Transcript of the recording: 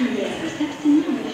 Yes.